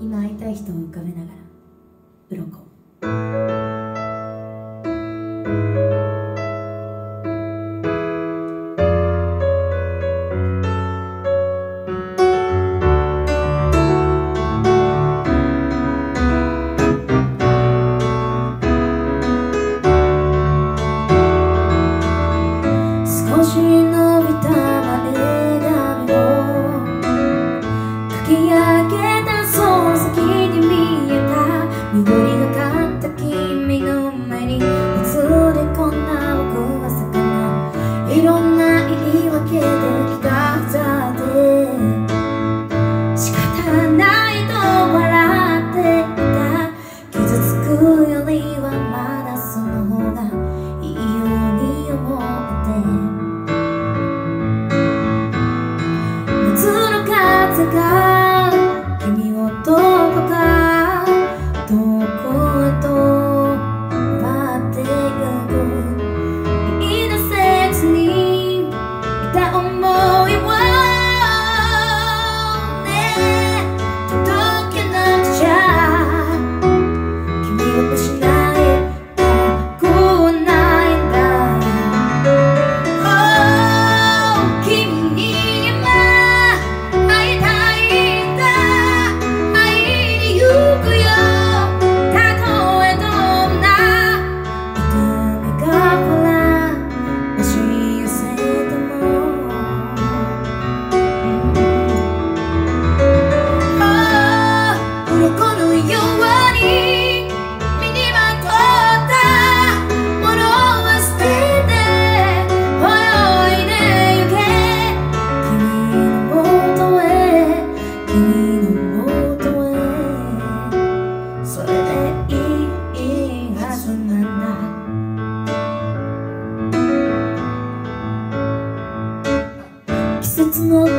今会いたい人を浮かべながら鱗 ada 切な